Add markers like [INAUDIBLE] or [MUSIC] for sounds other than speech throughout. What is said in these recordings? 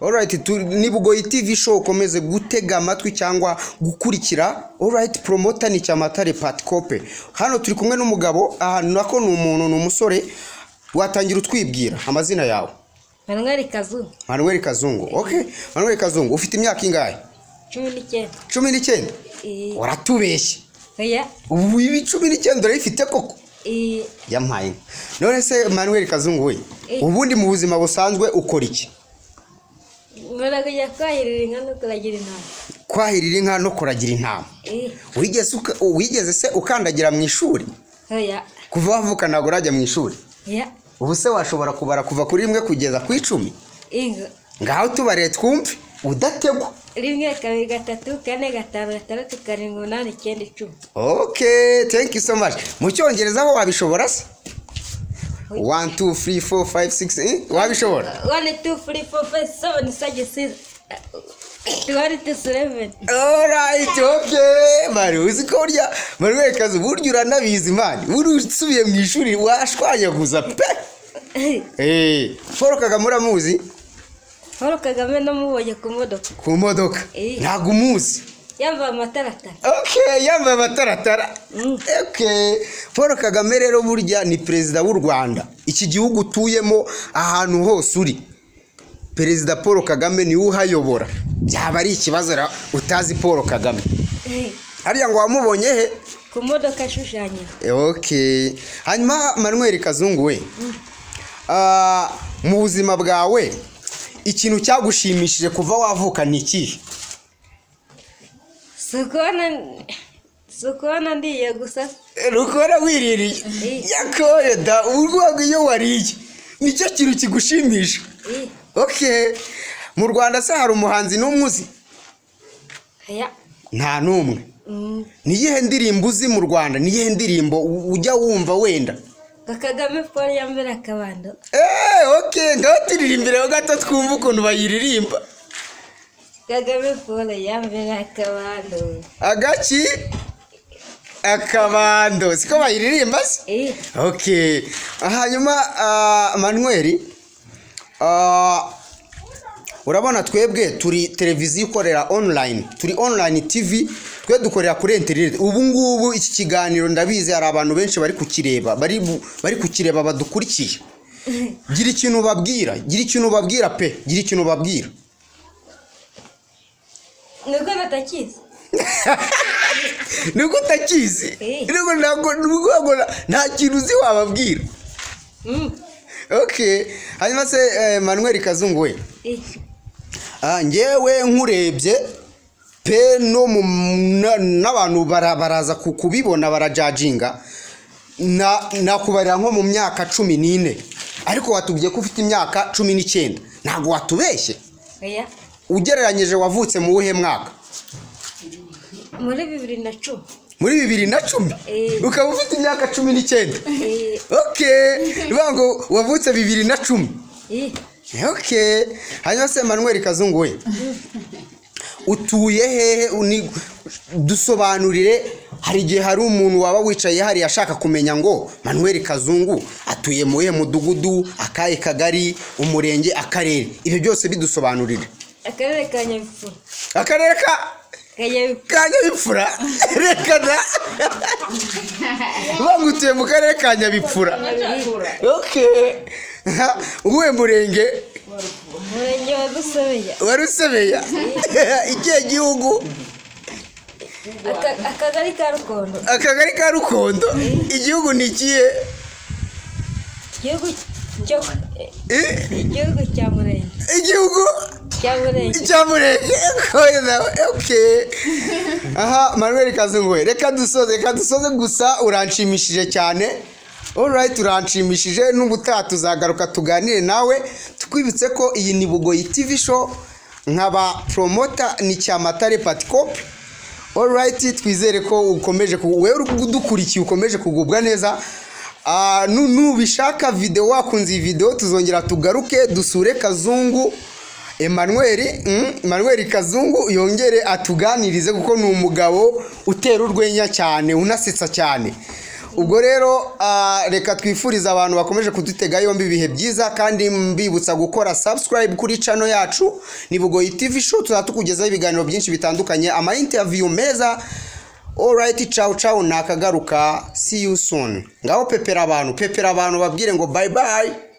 alright tu- ni bugoyi tv show ukomeze gutega amatwi cyangwa gukurikira. Alright promoter ni cyamatare patikope hano turi kumwe n'umugabo ahantu nako ni umuntu ni umusore watangira utwibwira amazina yawe. Manuel kazu manuel kazungu okay manuel kazungu ufite imyaka ingahe? Cumi n'icyenda. Cumi n'icyenda? Eh, waratubeshye. Oya. Ubu ibi cumi n'icyenda urayifite koko? Yampaye. None se manuel kazungu we ubundi mu buzima busanzwe ukora iki? Kwahirira inka no kuragira intama. Kwahirira inka no kuragira intama. Eh, wigeze se ukandagira mu ishuri? Kuva wavuka ntabwo urajya mu ishuri? Ubu se washobora kubara kuva kuri rimwe kugeza ku icumi? Ngaho tubareye twumve udategwa. Rimwe kabiri gatatu kane gatanu gatandatu karindwi umunani icyenda icumi. Okay thank you so much. Mu cyongereza ho wabishobora se? Two three four five six eh? wabishobora one two three four five seven sage six twenty two eleven alright okay. Mari uzi ko burya manuel kazi burya uranabizi mani buri usubiye mu ishuri? Washwanyaguza pe! [LAUGHS] Eh, paul kagame uramuzi? Paul kagame namubonye ku modoka. Ku modoka? Eh. ntabwo umuzi. Yambaye amataratara okay yambaye amataratara Mm. okay paul kagame rero burya ni perezida w'u rwanda. Iki gihugu utuyemo ahantu hose uri. Perezida paul kagame ni we uhayobora. Byaba ari ikibazo utazi paul kagame. Eh, hariya ngo wamubonye he? Ku modoka ashushanyije okay hanyuma manuel kazungu we. Ah, mu buzima bwawe ikintu cyagushimishije kuva wavuka ni ikihe? Si ukubona ukubona ndiye gusa rukora wiririye Eh. yakoye da urwego iyo wariye ni cyo kintu kigushimisha. Eh, okay mu rwanda se hari umuhanzi n'umwe uzi? Oya nta n'umwe. Mm, ni iyihe ndirimbo uzi mu rwanda? Ni iyihe ndirimbo ujya wumva wenda? Kagame paul yambere akabando. Eee okay ngaho turirimbire gato twumve ukuntu bayiririmba kagame paul yambere akabando agaki? Akabando. Siko bayiririmba se? Eh, okay hanyuma ah, manuel ah, urabona twebwe turi televiziyo ikorera online. Turi online tv twe dukorera kuri interineti ubu ngubu iki kiganiro ndabizi hari abantu benshi bari kukireba bari kukireba badukurikiye. [LAUGHS] Gira ikintu ubabwira gira ikintu ubabwira pe gira ikintu ubabwira. Nubwo batakizi nubwo utakizi ntabwo nta kintu uzi wababwira. Mm, okay. Hanyuma se eh, manuel kazungu we? Ah, njyewe nkurebye pe no n'abantu bara- baraza ku- kubibona barajajinga. Na nakubarira nko mu myaka cumi n'ine. Ariko watubwiye ko ufite imyaka cumi n'icyenda ntabwo watubeshye. Ugereranyije wavutse mu wuhe mwaka? Muri bibiri na cumi. Muri bibiri na cumi? Eh. ukaba ufite imyaka cumi n'icyenda? Eh, okay bivuga ngo wavutse bibiri na cumi. Eh, okay hanyuma se manuel kazungu we. Utuye hehe dusobanurire hari igihe hari umuntu waba wicaye hariya ashaka kumenya ngo manuel kazungu atuye mu mudugudu akahe kagari umurenge akarere? Ibyo byose bidusobanurire. Akarere ka nyabipfura akarere ka ka nyabipfura ka nyabipfura reka da uvuga ngo utuye mu karere ka [LAUGHS] nyabipfura okay uwuhe murenge. Umurenge wa dusobeya wa rusebeya. [LAUGHS] Ikihe gihugu. Aka- akagari ka rukondo. Akagari ka rukondo. Igihugu ni ikihe igihugu cyo Eh? igihugu cya murenge. Igihugu? Cya murenge cya murenge Koye nawe, okay aha manuel kazungu reka dusoze reka dusoze gusa uranshimishije cyane. Alright uranshimishije. N'ubutaha tuzagaruka tuganire nawe. Twibutse ko iyi ni bugoyi tv show. Nkaba promota ni cyamatare patikope alright twizere ko ukomeje uri udukurikiye ukomeje kugubwa neza. Ah, nu- nubishaka video wakunze iyi video tuzongera tugaruke dusure kazungu. Emmanuel mm, Emmanuel Kazungu yongere atuganirize kuko ni umugabo utera urwenya cyane unasetsa cyane. Ubwo rero ah, reka twifurize abantu bakomeje kudutega yombi ibihe byiza kandi mbibutsa gukora subscribe kuri channel yacu ni bugoyi tv show tuzaba tukugezaho ibiganiro byinshi bitandukanye ama interview meza. Alright ciao ciao nakagaruka. See you soon. Ngaho pepera abantu pepera abantu babwire ngo bye bye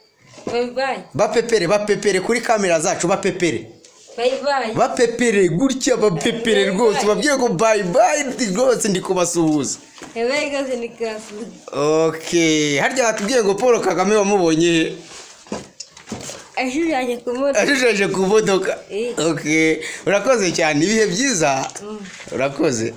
bapepere bapepere kuri kamera zacu bapepere. Bayi bayi bapepere gutya bapepere rwose. babwire ngo bye bye rwose ndi kubasuhuza okay harya batubwiye ngo paul kagame wamubonye he? Ashushanya ku modoka. Eh. okay urakoze cyane. Ibihe byiza? Urakoze.